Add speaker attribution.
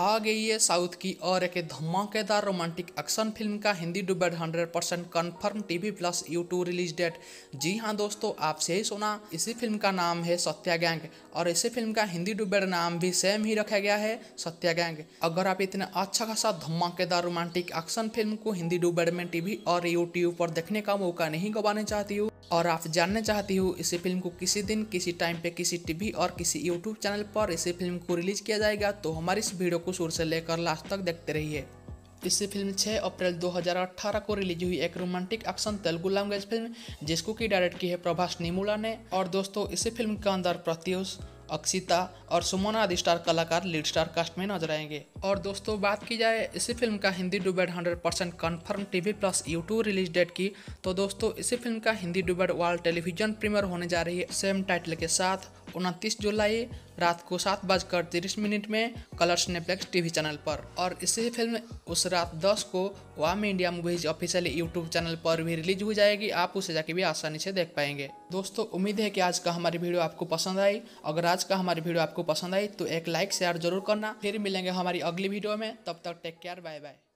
Speaker 1: आ गई है साउथ की और एक धमाकेदार रोमांटिक एक्शन फ़िल्म का Hindi dubbed 100 percent confirm TV plus YouTube release date. जी हाँ दोस्तों आप ही सुना, इसी फ़िल्म का नाम है सत्या गैंग और इसी फ़िल्म का हिंदी डुबेड नाम भी सेम ही रखा गया है सत्या गैंग। अगर आप इतने अच्छा खासा धमाकेदार रोमांटिक एक्शन फ़िल्म को हिंदी डुबेड में टीवी और यूट्यूब पर देखने का मौका नहीं गवाने चाहती हूँ और आप जानना चाहती हो इस फ़िल्म को किसी दिन, किसी टाइम पे, किसी टीवी और किसी यूट्यूब चैनल पर इसी फ़िल्म को रिलीज़ किया जाएगा तो हमारी इस वीडियो को शुरू से लेकर लास्ट तक देखते रहिए। इसी फ़िल्म 6 अप्रैल 2018 को रिलीज़ हुई एक romantic action Telugu language film जिसको की डायरेक्ट की है प्रभाष निमूला ने। और दोस्तों, इसी फ़िल्म के अंदर प्रत्युष अक्षिता और सुमोना आदि स्टार कलाकार लीड स्टार कास्ट में नज़र आएँगे। और दोस्तों, बात की जाए इसी फ़िल्म का Hindi dubbed 100 percent confirm TV plus YouTube release date की तो दोस्तों, इसी फ़िल्म का Hindi dubbed world television premiere होने जा रही है। सेम टाइटल के साथ उनतीस जुलाई रात को सात बजकर तिरस मिनट में कलर्स नेप्लेक्स टीवी चैनल पर। और इसी फ़िल्म उस रात दस को Wam India Movies official YouTube channel पर भी रिलीज़ हो जाएगी। आप उसे जाके भी आसानी से देख पाएँगे। दोस्तों, उम्मीद है कि आज का हमारी वीडियो आपको पसंद आई। अगर आज का हमारी वीडियो आपको पसंद आई तो एक लाइक, शेयर ज़रूर करना। फिर मिलेंगे हमारी अगली वीडियो में। तब तक टेक केयर बाय बाय